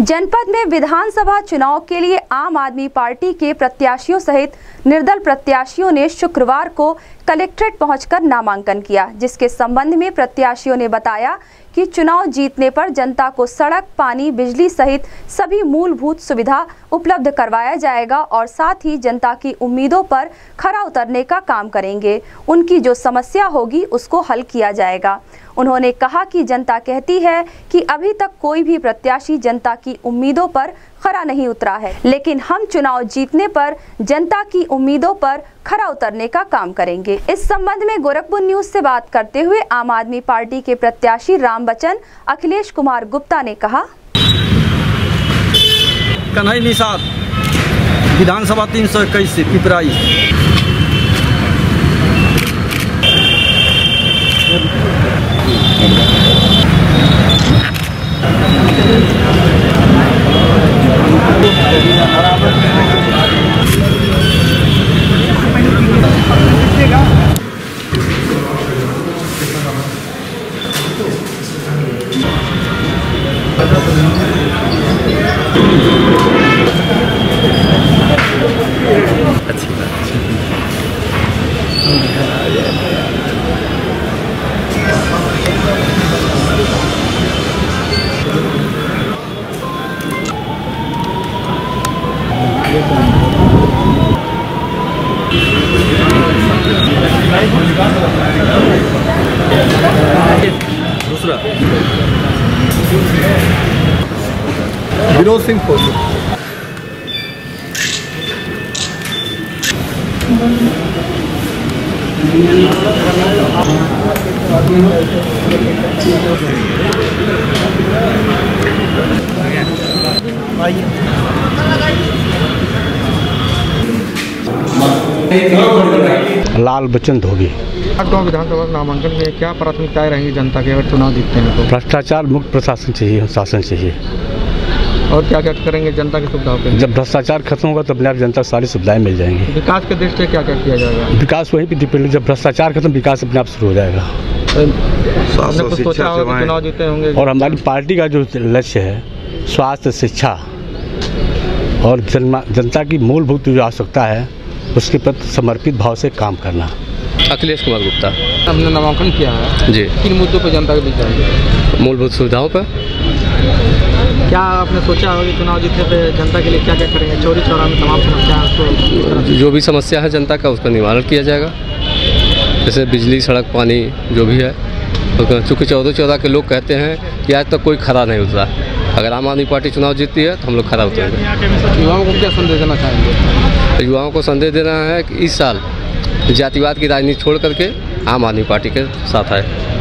जनपद में विधानसभा चुनाव के लिए आम आदमी पार्टी के प्रत्याशियों सहित निर्दल प्रत्याशियों ने शुक्रवार को कलेक्ट्रेट पहुंचकर नामांकन किया, जिसके संबंध में प्रत्याशियों ने बताया कि चुनाव जीतने पर जनता को सड़क, पानी, बिजली सहित सभी मूलभूत सुविधा उपलब्ध करवाया जाएगा और साथ ही जनता की उम्मीदों पर खरा उतरने का काम करेंगे। उनकी जो समस्या होगी उसको हल किया जाएगा। उन्होंने कहा कि जनता कहती है कि अभी तक कोई भी प्रत्याशी जनता की उम्मीदों पर खरा नहीं उतरा है। लेकिन हम चुनाव जीतने पर जनता की उम्मीदों पर खरा उतरने का काम करेंगे। इस संबंध में गोरखपुर न्यूज़ से बात करते हुए आम आदमी पार्टी के प्रत्याशी राम बच्चन, अखिलेश कुमार गुप्ता ने कहा कन्हई निषाद, विधानसभा तीन सौ इक्कीस से पिपराई। 色線香に。लाल बच्चन धोबी। गाँव विधानसभा नामांकन के क्या प्राथमिकताएँ रहेंगी जनता के? अगर चुनाव जीतते हैं तो। भ्रष्टाचार मुक्त प्रशासन चाहिए शासन चाहिए। और क्या क्या करेंगे जनता की सुविधाओं के जब भ्रष्टाचार खत्म होगा तो अपने आप जनता को सारी सुविधाएँ मिल जाएँगी। विकास के दृष्टि से क्या क्या किया जाएगा? विकास वहीं पर डिपेंड जब भ्रष्टाचार खत्म विकास अपने आप शुरू हो जाएगा। चुनाव जीते होंगे? और हमारी पार्टी का जो लक्ष्य है स्वास्थ्य शिक्षा और जनमा जनता की मूलभूत जो आवश्यकता है उसके प्रति समर्पित भाव से काम करना। अखिलेश कुमार गुप्ता। हमने नामांकन किया है। जी। किन मुद्दों पर जनता के बीच मूलभूत सुविधाओं पर? क्या आपने सोचा होगा कि चुनाव जीतने पे जनता के लिए क्या क्या करेंगे? चोरी चौरा में तमाम समस्या को किस तरह से जो भी समस्या है जनता का उसका निवारण किया जाएगा। जैसे बिजली सड़क पानी जो भी है उसका चूँकि चौदह चौदह के लोग कहते हैं कि आज तक तो कोई खरा नहीं उतरा। अगर आम आदमी पार्टी चुनाव जीतती है तो हम लोग खरा उतरेंगे। युवाओं को क्या संदेश देना चाहेंगे? युवाओं को संदेश देना है कि इस साल जातिवाद की राजनीति छोड़ करके आम आदमी पार्टी के साथ आए।